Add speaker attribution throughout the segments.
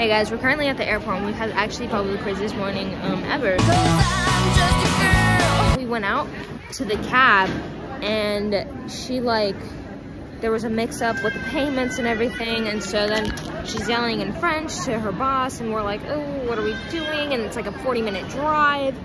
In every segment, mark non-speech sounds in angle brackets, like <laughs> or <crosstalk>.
Speaker 1: Hey guys, we're currently at the airport and we've had actually probably the craziest morning um, ever. We went out to the cab and she like, there was a mix up with the payments and everything and so then she's yelling in French to her boss and we're like, oh, what are we doing? And it's like a 40 minute drive.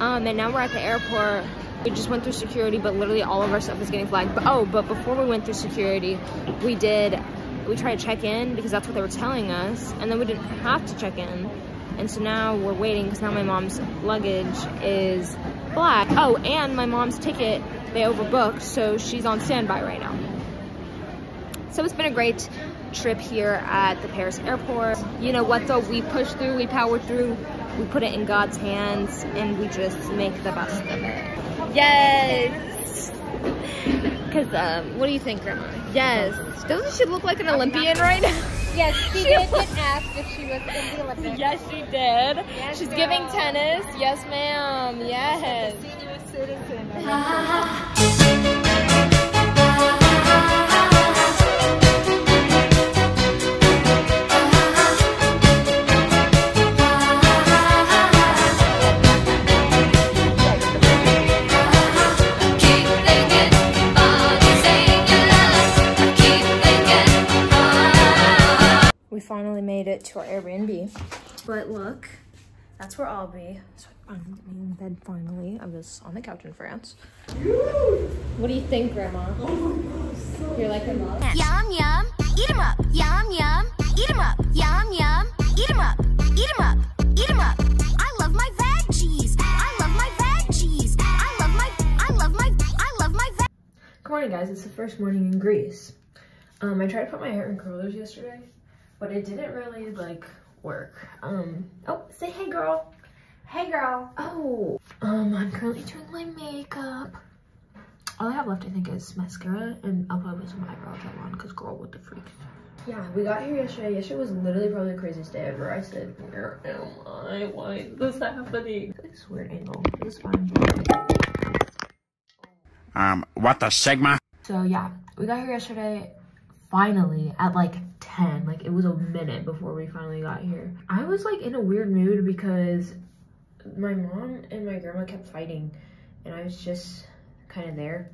Speaker 1: Um, and now we're at the airport. We just went through security, but literally all of our stuff is getting flagged. But oh, but before we went through security, we did we tried to check in because that's what they were telling us and then we didn't have to check in. And so now we're waiting because now my mom's luggage is black. Oh and my mom's ticket they overbooked so she's on standby right now. So it's been a great trip here at the Paris airport. You know what though? We push through we power through we put it in God's hands and we just make the best of it. Yes because um, what do you think grandma yes doesn't she look like an Olympian right now? <laughs>
Speaker 2: Yes, she, she did get asked if she was in the Olympics.
Speaker 1: Yes, she did. Yes, She's girl. giving tennis. Yes, ma'am. Yes. Senior citizen. <laughs> to our Airbnb. But look, that's where I'll be. So I'm in bed finally. I was on the couch in France. What do you think, Grandma? Oh my God, so You're like in love? Yum, yum, eat them up. Yum, yum, eat them up. Yum, yum, eat them up. Eat them up. Eat them up. I love my veggies. I love my veggies. I love my, I love my, I love my Good morning, guys. It's the first morning in Greece. Um, I tried to put my hair in curlers yesterday but it didn't really like work. Um, oh, say hey girl. Hey girl. Oh, um, I'm currently doing my makeup. All I have left, I think, is mascara, and I'll probably put some eyebrow gel on, because girl, what the freak. Yeah, we got here yesterday. Yesterday was literally probably the craziest day ever. I said, where am I? Why is this happening? This weird angle. This is fine.
Speaker 3: Um, what the Sigma?
Speaker 1: So yeah, we got here yesterday finally at like 10 like it was a minute before we finally got here. I was like in a weird mood because my mom and my grandma kept fighting and i was just kind of there.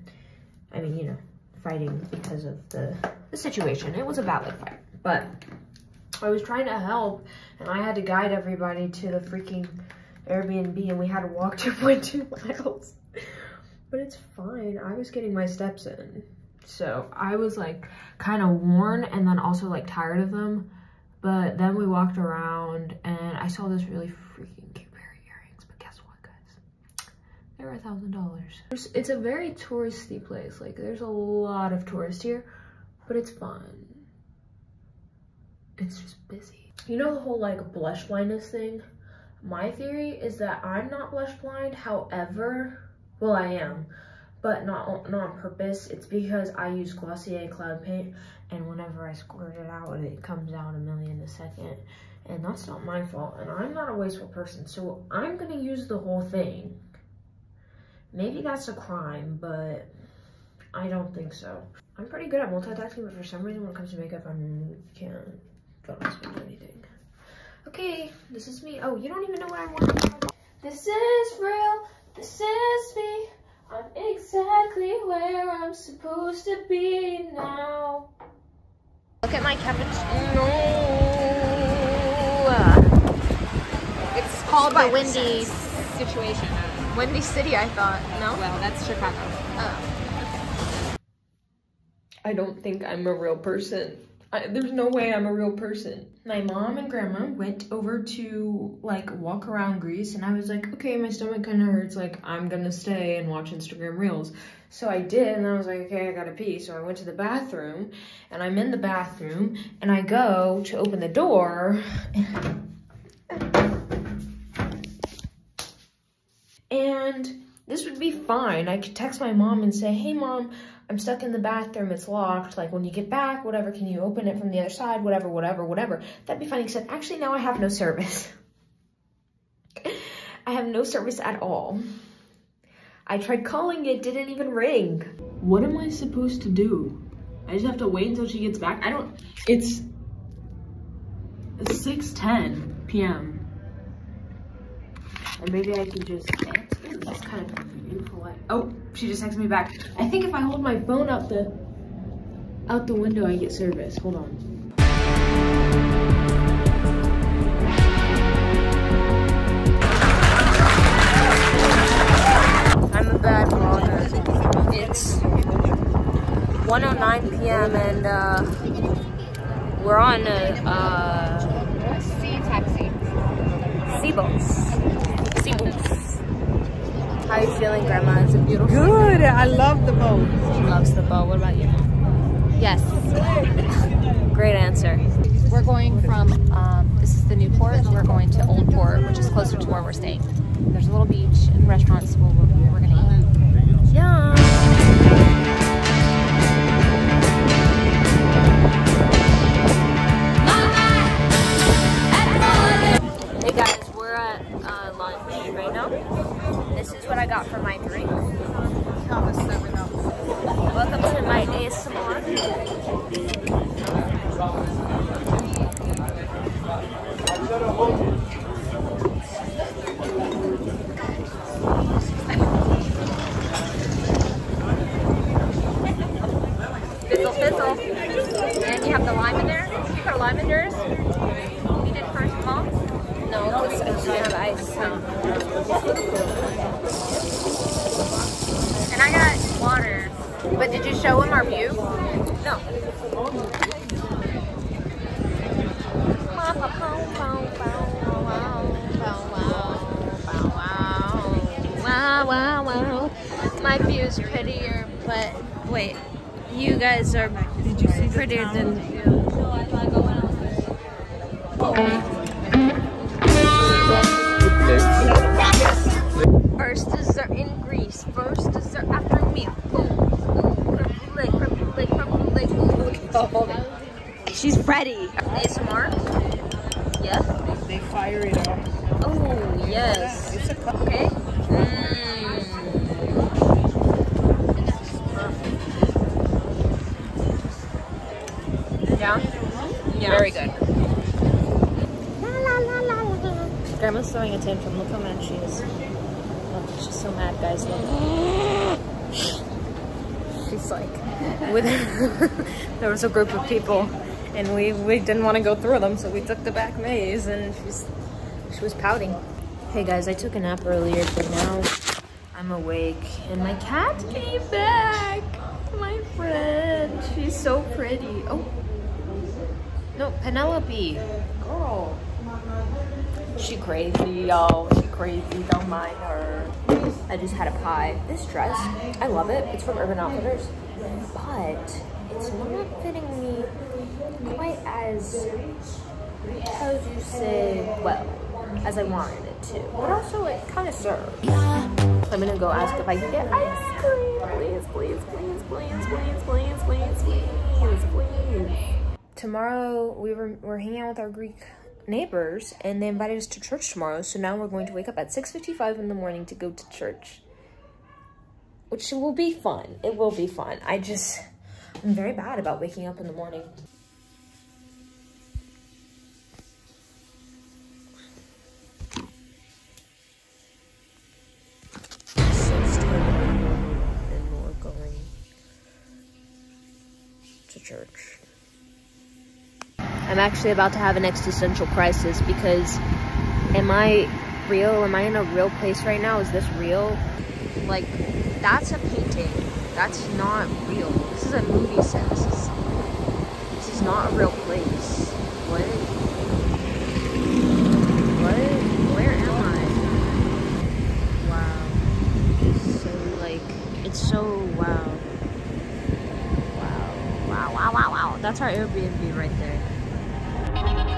Speaker 1: I mean you know fighting because of the the situation. It was a valid fight but i was trying to help and i had to guide everybody to the freaking airbnb and we had to walk <laughs> 2.2 miles. But it's fine. I was getting my steps in so I was like kind of worn and then also like tired of them. But then we walked around and I saw this really freaking cute pair of earrings. But guess what, guys? They're a thousand dollars. It's a very touristy place. Like there's a lot of tourists here, but it's fun. It's just busy. You know the whole like blush blindness thing? My theory is that I'm not blush blind. However, well, I am but not, not on purpose. It's because I use Glossier Cloud Paint, and whenever I squirt it out, it comes out a million a second. And that's not my fault, and I'm not a wasteful person, so I'm gonna use the whole thing. Maybe that's a crime, but I don't think so. I'm pretty good at multitasking, but for some reason when it comes to makeup, I can't, don't do anything. Okay, this is me. Oh, you don't even know what I'm wearing. This is real, this is me. I'm exactly where I'm supposed to be now. Look at my cappuccino. It's called the Windy
Speaker 2: situation.
Speaker 1: Windy City, I thought. No?
Speaker 2: Well, that's Chicago.
Speaker 1: Oh. I don't think I'm a real person. I, there's no way I'm a real person. My mom and grandma went over to like walk around Greece and I was like, okay, my stomach kind of hurts. Like I'm gonna stay and watch Instagram reels. So I did and I was like, okay, I gotta pee. So I went to the bathroom and I'm in the bathroom and I go to open the door and this would be fine. I could text my mom and say, hey mom, I'm stuck in the bathroom, it's locked, like when you get back, whatever, can you open it from the other side, whatever, whatever, whatever. That'd be fine, except actually now I have no service. <laughs> I have no service at all. I tried calling it, didn't even ring.
Speaker 4: What am I supposed to do? I just have to wait until she gets back? I don't, it's,
Speaker 1: It's 6:10 p.m. And maybe I can just kind of beautiful light. Oh, she just texted me back. I think if I hold my phone out the out the window, I get service. Hold on. I'm a bad vlogger. It's 1:09 p.m. and uh, we're on a uh,
Speaker 2: Sea taxi.
Speaker 1: Seaboats. Seaboats. How are you feeling, Grandma? Is it beautiful?
Speaker 4: Good. I love the boat.
Speaker 1: She loves the boat. What about you? Yes. Great answer.
Speaker 2: We're going from, um, this is the new port. We're going to Old Port, which is closer to where we're staying. There's a little beach and restaurants where we're, we're going to eat.
Speaker 1: Yum.
Speaker 2: Show him our view?
Speaker 1: No. Wow, wow, wow. My view's prettier, but wait, you guys are
Speaker 4: Did you see
Speaker 1: prettier than the view. First dessert in Greece. First dessert after meal. Ooh. <laughs> She's ready. ASMR? Yeah.
Speaker 4: They fire it up.
Speaker 1: Oh, yes.
Speaker 4: It's a cup.
Speaker 1: Okay. Mm. Yeah? Yeah. Very good. Grandma's throwing a tantrum. Look how mad she is. Look, she's so mad, guys. Look. <gasps> <gasps> <gasps> She's like, with <laughs> there was a group of people, and we we didn't want to go through them, so we took the back maze, and she's she was pouting. Hey guys, I took a nap earlier, but now I'm awake, and my cat came back. My friend, she's so pretty. Oh, no, Penelope, girl. She crazy, y'all. She crazy. Don't mind her. I just had a pie. This dress, I love it. It's from Urban Outfitters, but it's not fitting me quite as, how would you say, well, as I wanted it to. But also, it kind of serves. I'm gonna go ask if I can get ice cream. Please, please, please, please, please, please, please, please, please. Tomorrow we were we're hanging out with our Greek neighbors and they invited us to church tomorrow. So now we're going to wake up at 6:55 in the morning to go to church. Which will be fun. It will be fun. I just I'm very bad about waking up in the morning. I'm actually about to have an existential crisis because am I real? Am I in a real place right now? Is this real? Like, that's a painting. That's not real. This is a movie set. This is, this is not a real place. What? What? Where am I? Wow. So, like, it's so wow. Wow. Wow, wow, wow, wow. That's our Airbnb right there.
Speaker 5: Thank you.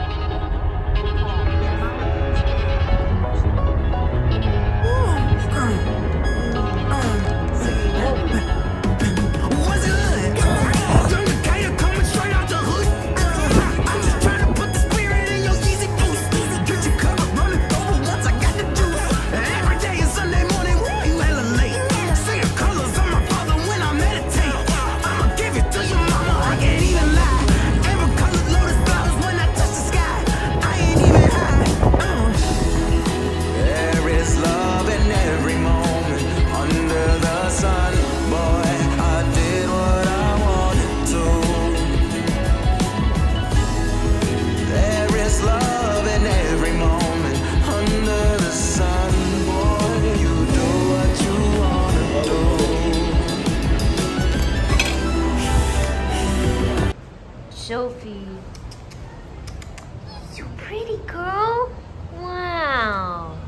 Speaker 1: Pretty, girl. Wow.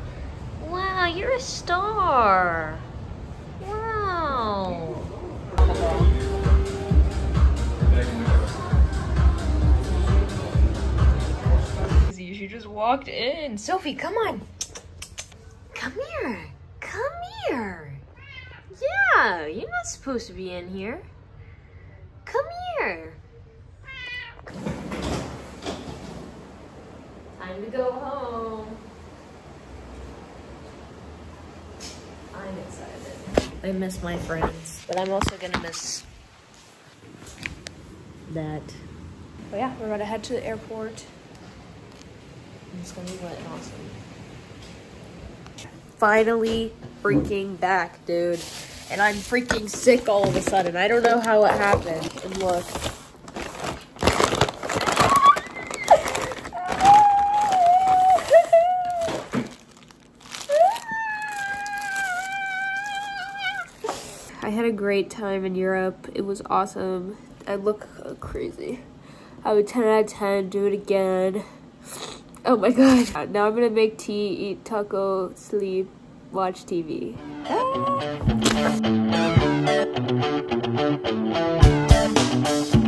Speaker 1: Wow, you're a star. Wow. She just walked in. Sophie, come on. Come here. Come here. Yeah, you're not supposed to be in here. Come here. Time to go home. I'm excited. I miss my friends, but I'm also gonna miss that. But yeah, we're about to head to the airport. It's gonna be lit and awesome. Finally freaking back, dude. And I'm freaking sick all of a sudden. I don't know how it happened. And look. I had a great time in Europe. It was awesome. I look crazy. I would 10 out of 10, do it again. Oh my god. <laughs> Now I'm gonna make tea, eat taco, sleep, watch TV. Ah.